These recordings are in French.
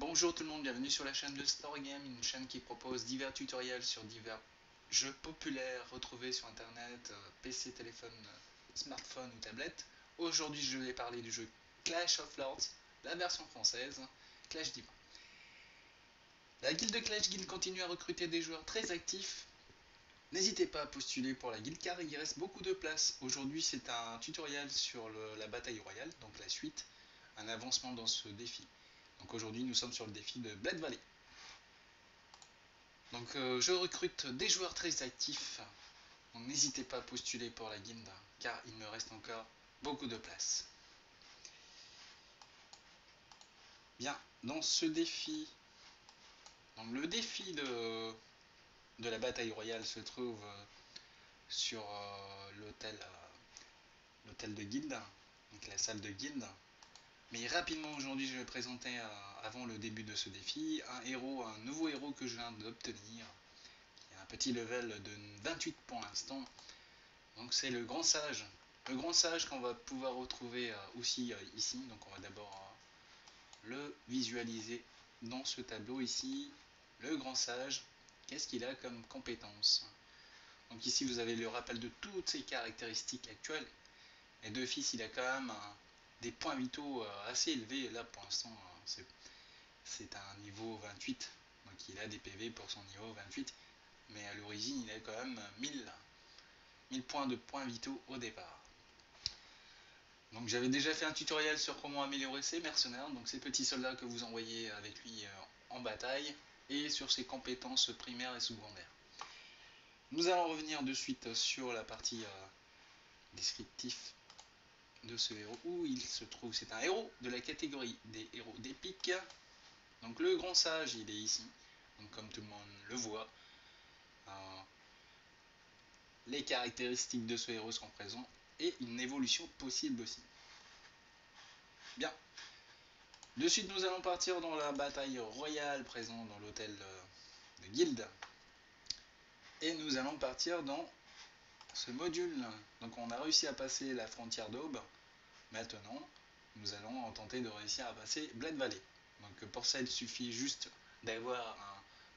Bonjour tout le monde, bienvenue sur la chaîne de Story Game, une chaîne qui propose divers tutoriels sur divers jeux populaires retrouvés sur internet, euh, PC, téléphone, euh, smartphone ou tablette. Aujourd'hui je vais parler du jeu Clash of Lords, la version française, Clash Divin. La guilde de Clash Guild continue à recruter des joueurs très actifs. N'hésitez pas à postuler pour la guilde car il reste beaucoup de place. Aujourd'hui c'est un tutoriel sur la bataille royale, donc la suite, un avancement dans ce défi. Donc aujourd'hui nous sommes sur le défi de Blade Valley. Donc euh, je recrute des joueurs très actifs. N'hésitez pas à postuler pour la guilde car il me reste encore beaucoup de place. Bien, dans ce défi, donc le défi de, de la bataille royale se trouve euh, sur euh, l'hôtel l'hôtel de guilde, donc la salle de guilde. Mais rapidement aujourd'hui je vais présenter euh, avant le début de ce défi un héros, un nouveau héros que je viens d'obtenir. qui a un petit level de 28 pour l'instant. Donc c'est le grand sage. Le grand sage qu'on va pouvoir retrouver euh, aussi euh, ici. Donc on va d'abord le visualiser dans ce tableau ici. Le grand sage, qu'est-ce qu'il a comme compétence? Donc ici vous avez le rappel de toutes ses caractéristiques actuelles. Et de fils il a quand même un des points vitaux euh, assez élevés. Là, pour l'instant, euh, c'est un niveau 28. Donc il a des PV pour son niveau 28. Mais à l'origine, il a quand même 1000, 1000 points de points vitaux au départ. Donc j'avais déjà fait un tutoriel sur comment améliorer ses mercenaires, donc ces petits soldats que vous envoyez avec lui euh, en bataille, et sur ses compétences primaires et secondaires. Nous allons revenir de suite sur la partie descriptive de ce héros où il se trouve. C'est un héros de la catégorie des héros d'épique. Donc le grand sage, il est ici. Donc comme tout le monde le voit, euh, les caractéristiques de ce héros sont présentes et une évolution possible aussi. Bien. De suite, nous allons partir dans la bataille royale présente dans l'hôtel de Guilde. Et nous allons partir dans ce module. Donc on a réussi à passer la frontière d'Aube. Maintenant, nous allons tenter de réussir à passer Blade Valley. Donc pour ça, il suffit juste d'avoir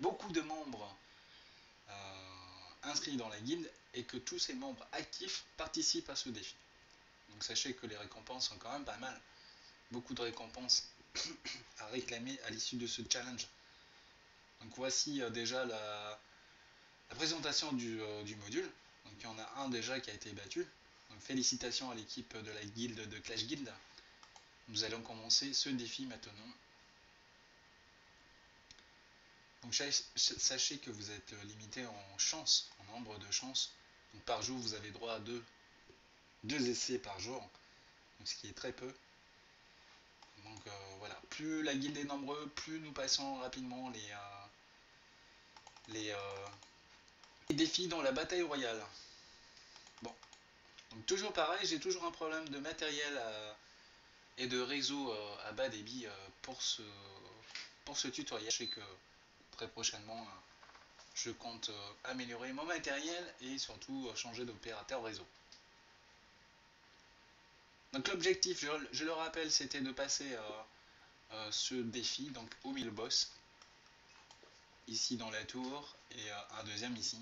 beaucoup de membres euh, inscrits dans la guilde et que tous ces membres actifs participent à ce défi. Donc sachez que les récompenses sont quand même pas mal. Beaucoup de récompenses à réclamer à l'issue de ce challenge. Donc voici euh, déjà la, présentation euh, du module. Donc il y en a un déjà qui a été battu. Félicitations à l'équipe de la guilde de Clash Guild. Nous allons commencer ce défi maintenant. Donc sachez que vous êtes limité en chance, en nombre de chances. Par jour, vous avez droit à deux, essais par jour, ce qui est très peu. Donc euh, voilà, plus la guilde est nombreuse, plus nous passons rapidement les, euh, euh, les défis dans la bataille royale. Donc toujours pareil, j'ai toujours un problème de matériel et de réseau euh, à bas débit euh, pour ce, pour ce tutoriel. Je sais que très prochainement, euh, je compte améliorer mon matériel et surtout changer d'opérateur réseau. Donc l'objectif, je, je, le rappelle, c'était de passer ce défi donc au mille boss ici dans la tour et un deuxième ici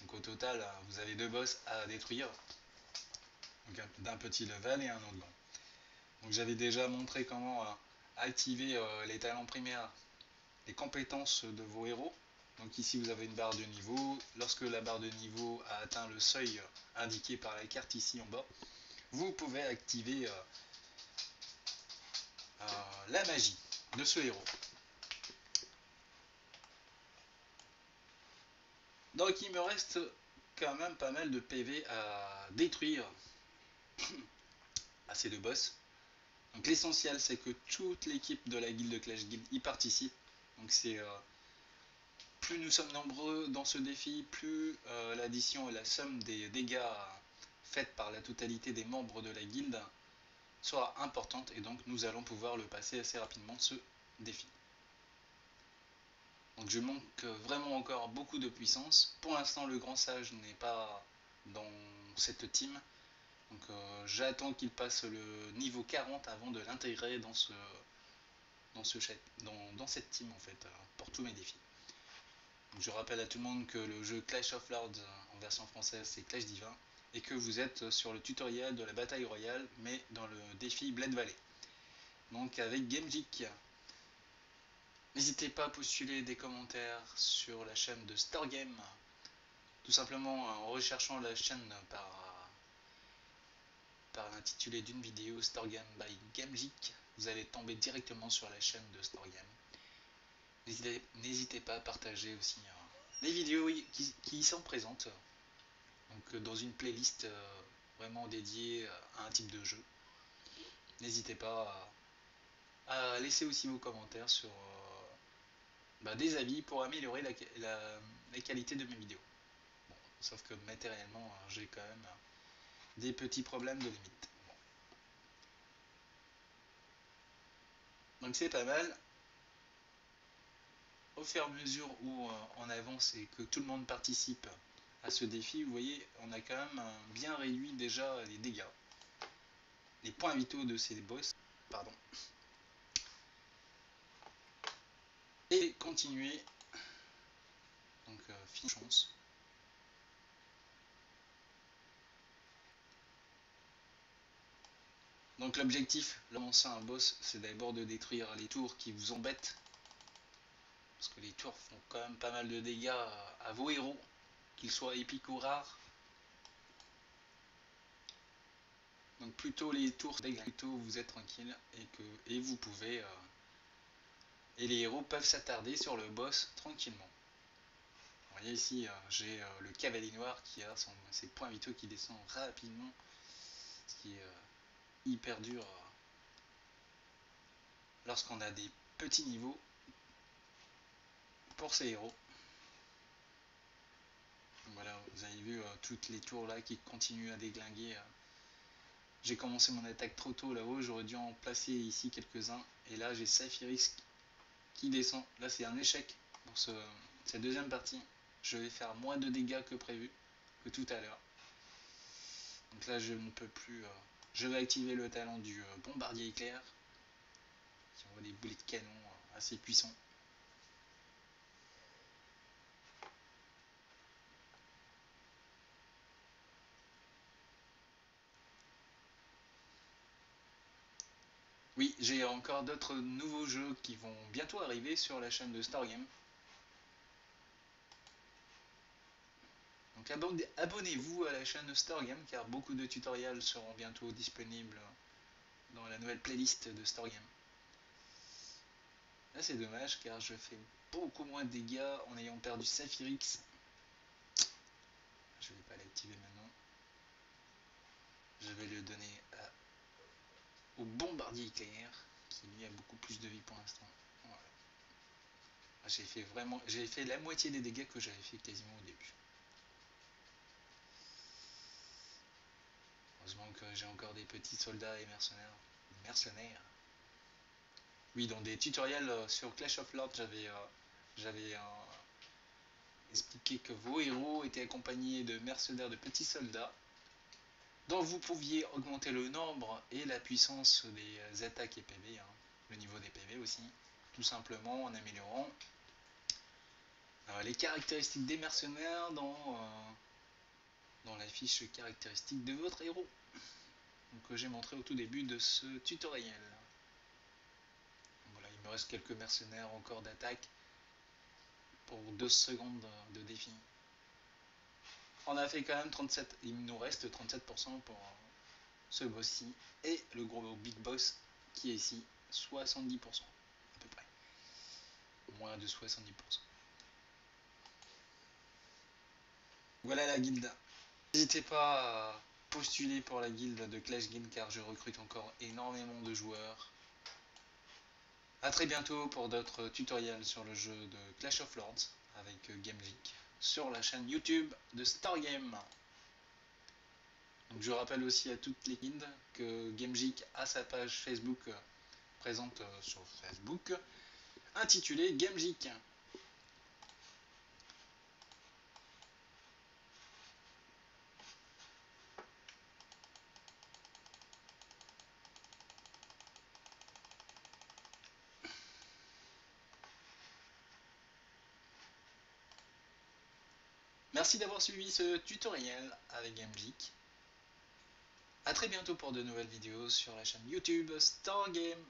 donc au total, vous avez deux boss à détruire. D'un petit level et un autre. Donc j'avais déjà montré comment euh, activer euh, les talents primaires, les compétences de vos héros. Donc ici vous avez une barre de niveau. Lorsque la barre de niveau a atteint le seuil indiqué par la carte ici en bas, vous pouvez activer euh, la magie de ce héros. Donc il me reste quand même pas mal de PV à détruire à ces deux boss. Donc l'essentiel c'est que toute l'équipe de la guilde de Clash Guild y participe. Donc c'est euh, plus nous sommes nombreux dans ce défi, plus euh, l'addition et la somme des dégâts faits par la totalité des membres de la guilde sera importante et donc nous allons pouvoir le passer assez rapidement ce défi. Donc je manque vraiment encore beaucoup de puissance. Pour l'instant, le grand sage n'est pas dans cette team. Donc euh, j'attends qu'il passe le niveau 40 avant de l'intégrer dans ce, dans, ce dans, dans cette team en fait, pour tous mes défis. je rappelle à tout le monde que le jeu Clash of Lords en version française c'est Clash Divin et que vous êtes sur le tutoriel de la bataille royale mais dans le défi Blade Valley. Donc avec GameGeek. N'hésitez pas à postuler des commentaires sur la chaîne de Stargame. Tout simplement en recherchant la chaîne par, par l'intitulé d'une vidéo Stargame by GameGeek. Vous allez tomber directement sur la chaîne de Stargame. N'hésitez pas à partager aussi hein, les vidéos qui, y sont présentes donc euh, dans une playlist euh, vraiment dédiée à un type de jeu. N'hésitez pas à, laisser aussi vos commentaires sur euh, bah, des avis pour améliorer la, qualité de mes vidéos. sauf que matériellement, j'ai quand même des petits problèmes de limite. Donc c'est pas mal. Au fur et à mesure où on avance et que tout le monde participe à ce défi, vous voyez, on a quand même bien réduit déjà les dégâts. Les points vitaux de ces boss. Pardon. Et continuer. Donc, euh, fin chance. Donc l'objectif, lancer un boss, c'est d'abord de détruire les tours qui vous embêtent. Parce que les tours font quand même pas mal de dégâts à vos héros qu'il soit épique ou rare. Donc plutôt les tours plutôt vous êtes tranquille et que vous pouvez euh, et les héros peuvent s'attarder sur le boss tranquillement. Vous voyez ici euh, j'ai euh, le cavalier noir qui a ses points vitaux qui descendent rapidement, ce qui hyper dur lorsqu'on a des petits niveaux pour ces héros. Voilà, vous avez vu euh, toutes les tours là qui continuent à déglinguer. Euh. J'ai commencé mon attaque trop tôt là-haut, j'aurais dû en placer ici quelques-uns. Et là j'ai Saphirix qui descend. Là c'est un échec pour cette deuxième partie. Je vais faire moins de dégâts que prévu, que tout à l'heure. Donc là je ne peux plus... Euh, je vais activer le talent du bombardier éclair, qui envoie des boulets de canon assez puissants. Oui, j'ai encore d'autres nouveaux jeux qui vont bientôt arriver sur la chaîne de Stargame. Abonnez-vous à la chaîne de Stargame car beaucoup de tutoriels seront bientôt disponibles dans la nouvelle playlist de Stargame. Là c'est dommage car je fais beaucoup moins de dégâts en ayant perdu Saphirix. Je vais pas l'activer maintenant. Je vais le donner à au bombardier éclair, qui lui a beaucoup plus de vie pour l'instant. J'ai fait vraiment, j'ai fait la moitié des dégâts que j'avais fait quasiment au début. Heureusement que j'ai encore des petits soldats et mercenaires. Mercenaires. Oui, dans des tutoriels euh, sur Clash of Lords, j'avais euh, euh, expliqué que vos héros étaient accompagnés de mercenaires de petits soldats donc vous pouviez augmenter le nombre et la puissance des attaques et PV, hein. le niveau des PV aussi, tout simplement en améliorant les caractéristiques des mercenaires dans, dans la fiche caractéristique de votre héros. que j'ai montré au tout début de ce tutoriel. Voilà, il me reste quelques mercenaires encore d'attaque pour 2 secondes de défi on a fait quand même 37, il nous reste 37% pour ce boss-ci, et le gros big boss qui est ici, 70% à peu près, moins de 70%. Voilà la guilde. N'hésitez pas à postuler pour la guilde de Clash Game car je recrute encore énormément de joueurs. A très bientôt pour d'autres tutoriels sur le jeu de Clash of Lords avec GameGeek sur la chaîne YouTube de Stargame. Je rappelle aussi à toutes les guildes que GameGeek a sa page Facebook euh, présente euh, sur Facebook intitulée GameGeek. Merci d'avoir suivi ce tutoriel avec GameGeek. A très bientôt pour de nouvelles vidéos sur la chaîne YouTube Stargame.